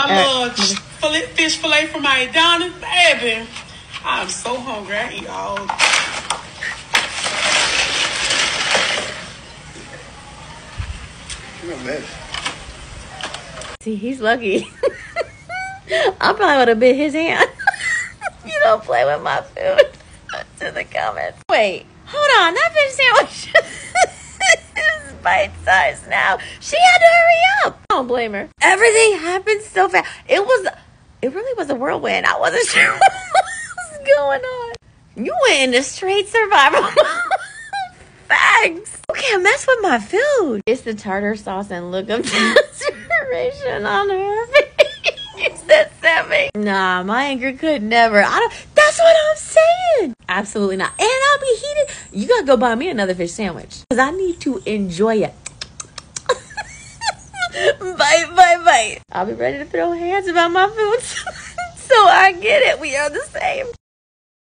I love fillet, fish fillet from McDonald's, baby. I'm so hungry. I eat all. See, he's lucky. I probably would have bit his hand. you don't play with my food. to the comments. Wait, hold on. That fish sandwich is bite sized now. She had to hurry up. I don't blame her. Everything happened so fast. It was, it really was a whirlwind. I wasn't sure what was going on. You went into straight survival. Facts. You can't mess with my food. It's the tartar sauce and look of desperation on her face that sent me. Nah, my anger could never. I don't. That's what I'm saying. Absolutely not. And I'll be heated. You gotta go buy me another fish sandwich because I need to enjoy it. bite, bite, bite. I'll be ready to throw hands about my food. so I get it. We are the same.